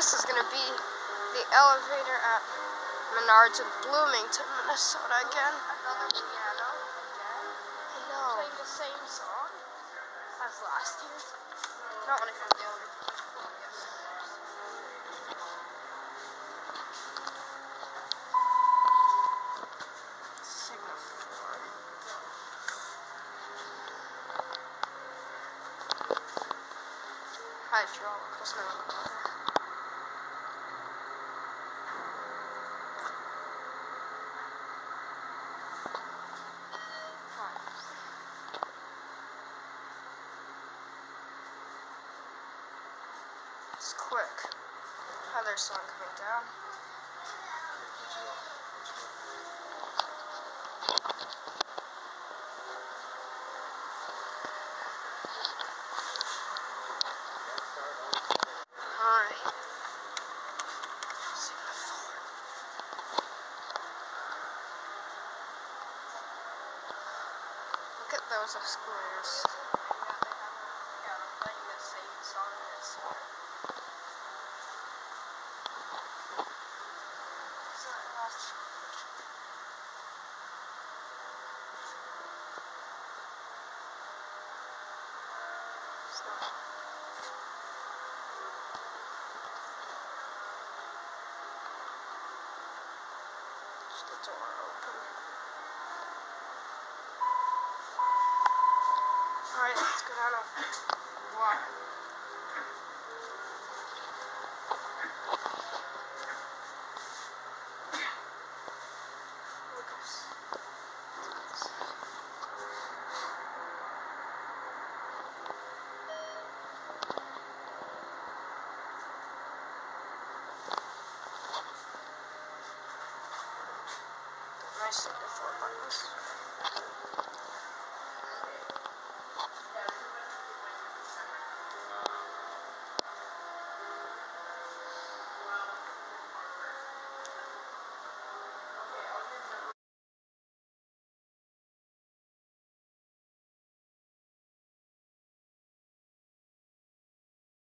this is gonna be the elevator at Menards in Bloomington, Minnesota again. Another piano again. I know. Playing the same song as last year. Not when comes to the elevator. Signa four. Hydraulics, It's quick. Heather's song coming down. Look at those escalators. Yeah, I'm playing the same song as last Just the door open. Alright, let's go down Nice four buttons.